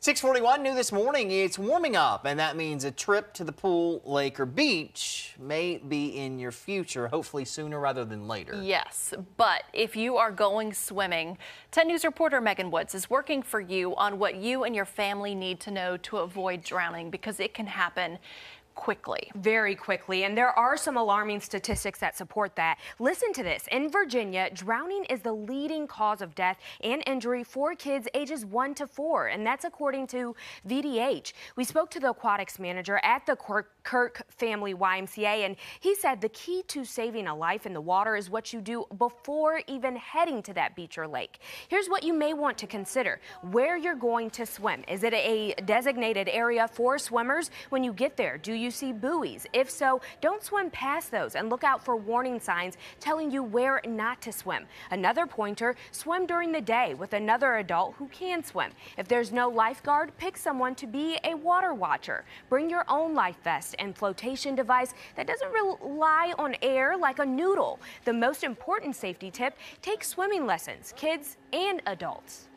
641 new this morning. It's warming up, and that means a trip to the pool, lake, or beach may be in your future, hopefully sooner rather than later. Yes, but if you are going swimming, 10 News reporter Megan Woods is working for you on what you and your family need to know to avoid drowning because it can happen quickly. Very quickly. And there are some alarming statistics that support that. Listen to this. In Virginia, drowning is the leading cause of death and injury for kids ages 1 to 4. And that's according to VDH. We spoke to the aquatics manager at the Kirk Family YMCA, and he said the key to saving a life in the water is what you do before even heading to that beach or lake. Here's what you may want to consider where you're going to swim. Is it a designated area for swimmers? When you get there, do you you see buoys? If so, don't swim past those and look out for warning signs telling you where not to swim. Another pointer, swim during the day with another adult who can swim. If there's no lifeguard, pick someone to be a water watcher. Bring your own life vest and flotation device that doesn't rely on air like a noodle. The most important safety tip, take swimming lessons, kids and adults.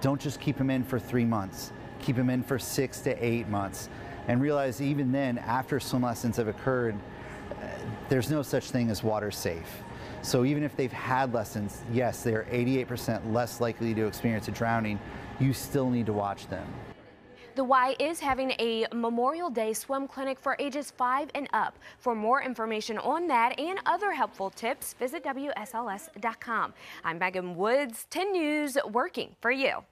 Don't just keep them in for three months. Keep them in for six to eight months and realize even then, after swim lessons have occurred, uh, there's no such thing as water safe. So even if they've had lessons, yes, they are 88% less likely to experience a drowning, you still need to watch them. The Y is having a Memorial Day swim clinic for ages 5 and up. For more information on that and other helpful tips, visit WSLS.com. I'm Megan Woods, 10 News, working for you.